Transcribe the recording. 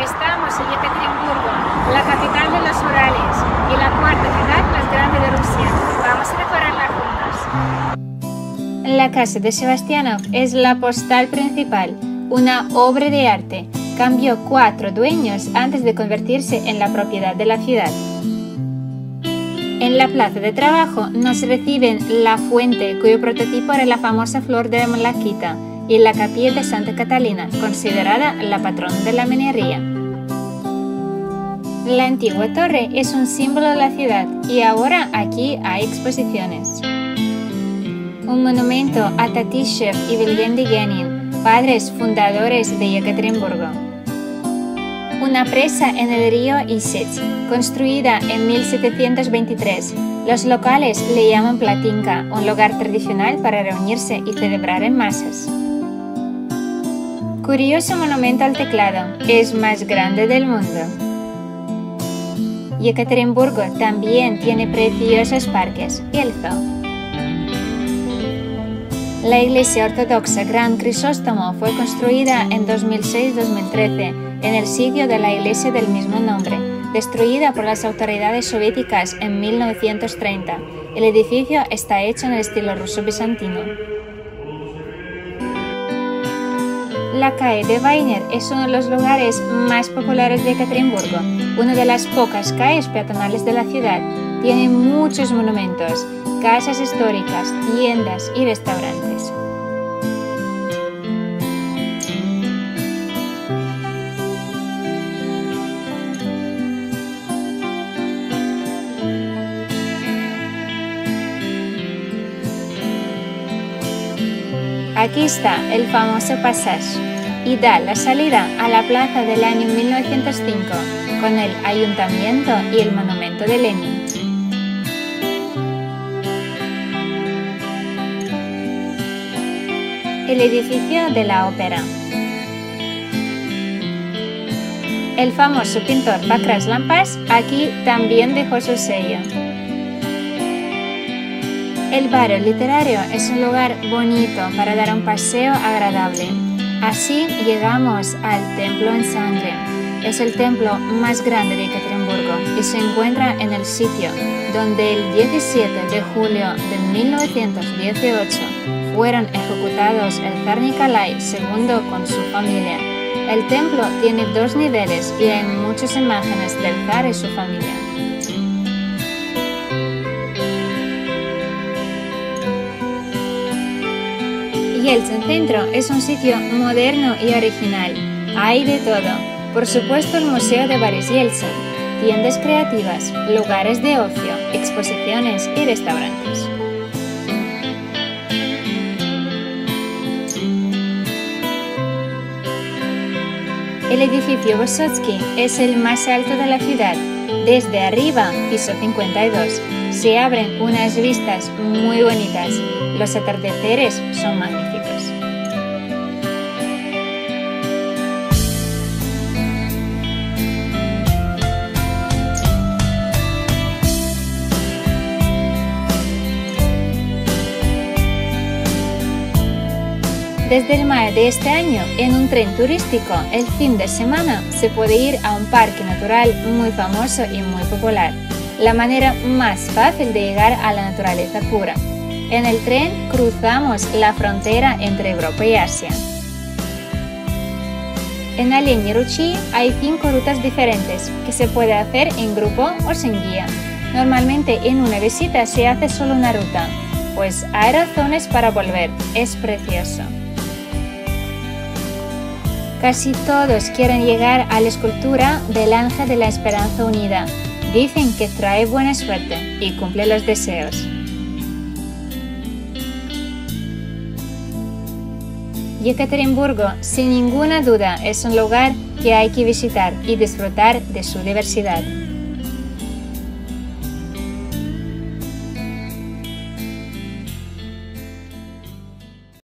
Estamos en Yekaterinburgo, la capital de los Urales y la cuarta ciudad más grande de Rusia. Vamos a recorrerla juntos. La casa de Sebastianov es la postal principal, una obra de arte. Cambió cuatro dueños antes de convertirse en la propiedad de la ciudad. En la plaza de trabajo nos reciben la fuente, cuyo prototipo era la famosa flor de Malaquita, y la capilla de Santa Catalina, considerada la patrona de la minería. La antigua torre es un símbolo de la ciudad y ahora aquí hay exposiciones. Un monumento a Tatishev y Vilgen Genin, padres fundadores de Yekaterinburgo. Una presa en el río Isets, construida en 1723. Los locales le llaman Platinka, un lugar tradicional para reunirse y celebrar en masas. Curioso monumento al teclado, es más grande del mundo. Yekaterinburgo también tiene preciosos parques y el zoo. La iglesia ortodoxa Gran Crisóstomo fue construida en 2006-2013 en el sitio de la iglesia del mismo nombre, destruida por las autoridades soviéticas en 1930. El edificio está hecho en el estilo ruso bizantino. La calle de Weiner es uno de los lugares más populares de Ekaterimburgo, una de las pocas calles peatonales de la ciudad. Tiene muchos monumentos, casas históricas, tiendas y restaurantes. Aquí está el famoso Passage y da la salida a la plaza del año 1905 con el ayuntamiento y el monumento de Lenin. El edificio de la ópera. El famoso pintor Bakras Lampas aquí también dejó su sello. El barrio literario es un lugar bonito para dar un paseo agradable. Así llegamos al Templo en Sangre. Es el templo más grande de Ekaterimburgo y se encuentra en el sitio donde el 17 de julio de 1918 fueron ejecutados el zar Nikolai II con su familia. El templo tiene dos niveles y hay muchas imágenes del zar y su familia. Yeltsin Centro es un sitio moderno y original. Hay de todo. Por supuesto el Museo de Boris Yeltsin, tiendas creativas, lugares de ocio, exposiciones y restaurantes. El edificio Vysotsky es el más alto de la ciudad. Desde arriba, piso 52, se abren unas vistas muy bonitas. Los atardeceres son magníficos. Desde el mayo de este año, en un tren turístico, el fin de semana se puede ir a un parque natural muy famoso y muy popular, la manera más fácil de llegar a la naturaleza pura. En el tren cruzamos la frontera entre Europa y Asia. En Aleni hay cinco rutas diferentes que se puede hacer en grupo o sin guía. Normalmente en una visita se hace solo una ruta, pues hay razones para volver, es precioso. Casi todos quieren llegar a la escultura del ángel de la esperanza unida. Dicen que trae buena suerte y cumple los deseos. Yekaterinburgo, sin ninguna duda, es un lugar que hay que visitar y disfrutar de su diversidad.